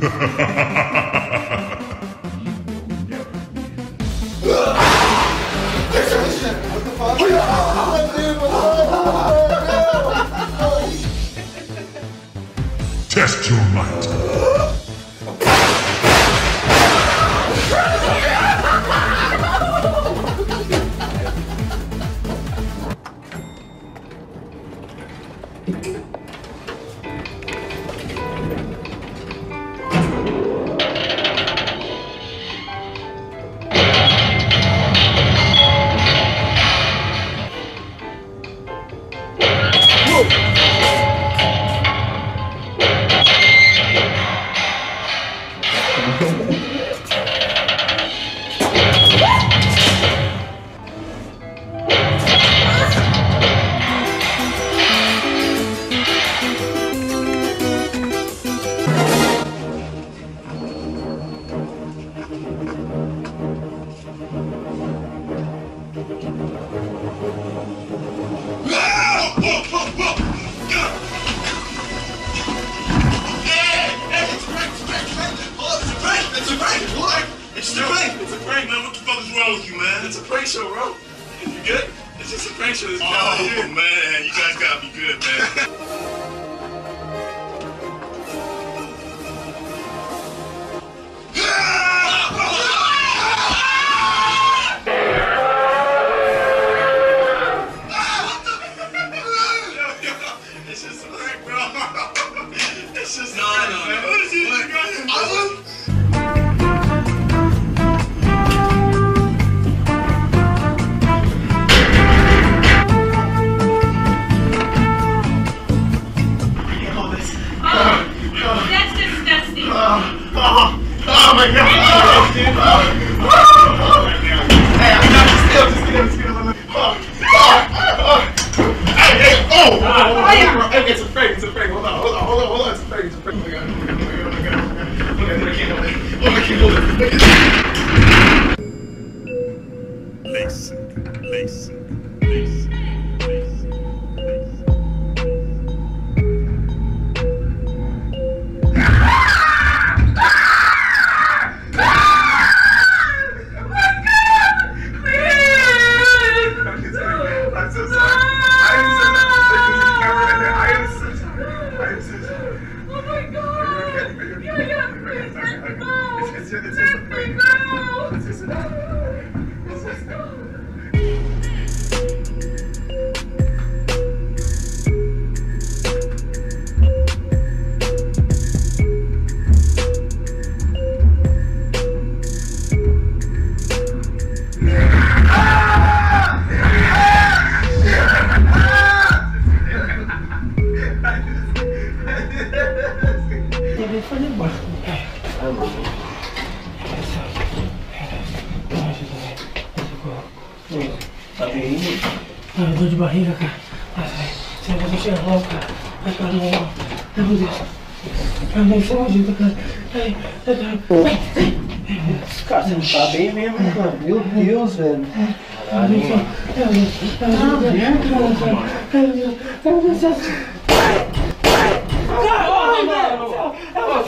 Test It's a prank. It's a prank, man. What the fuck is wrong with you, man? It's a prank show, bro. You good? It's just a prank show. This oh, man. You guys gotta be good, man. It's just a prank, bro. It's just no, no, no. Okay? Yeah, yeah, Are Ai, dor de barriga, cara. Você vai deixar logo, cara. Ai, cara, não. Ai, meu Deus. Ai, meu, ajuda, cara. Ai, ai, ai. Cara, você não tá bem mesmo, cara. Meu Deus, velho. Ai, meu Deus. Ai, meu Deus. Ai, meu Deus. Ai, Deus. Deus. Deus.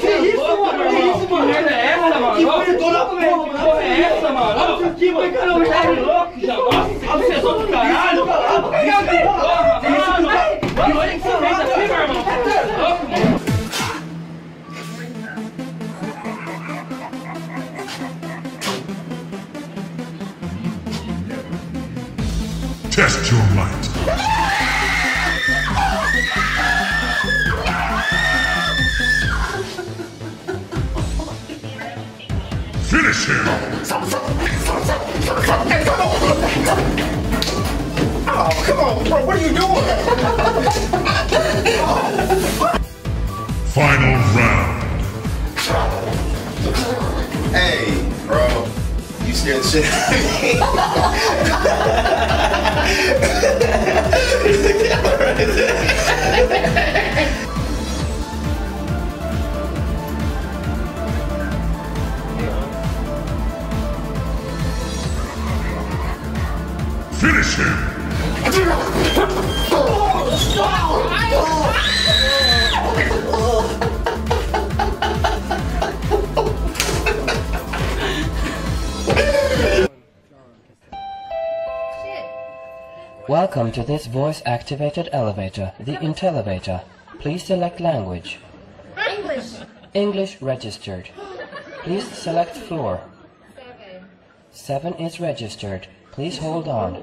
Que isso, mano? Que isso, mano? merda é essa, mano? Que que porra é essa, mano? Que mano, caramba, tá Test your might. Finish him! Oh, come on, bro. What are you doing? Final round. You scared the shit out of me. Finish Welcome to this voice-activated elevator, the Intelevator. Please select language. English. English registered. Please select floor. Seven. 7 is registered. Please hold on.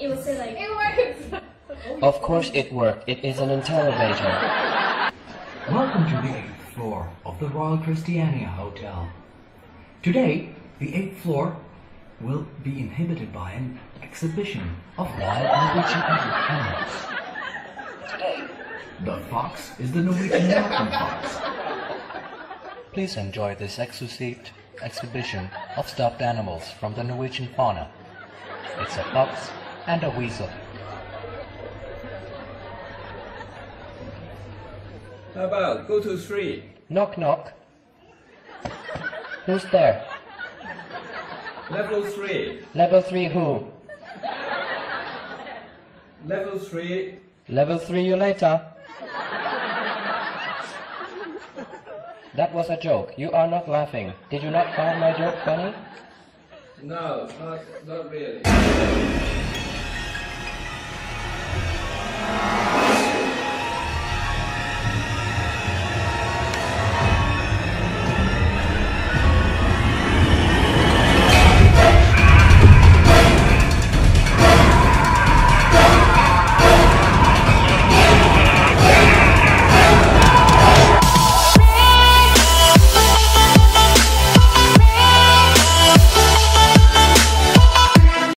It was like it works. Of course it worked. It is an Intelevator. Welcome to the 8th floor of the Royal Christiania Hotel. Today, the 8th floor will be inhibited by an exhibition of wild Norwegian animals. Today, the fox is the Norwegian mountain fox. Please enjoy this exquisite exhibition of stuffed animals from the Norwegian fauna. It's a fox and a weasel. How about go to three? Knock knock. Who's there? Level 3. Level 3 who? Level 3. Level 3 you later. that was a joke. You are not laughing. Did you not find my joke funny? No, not, not really.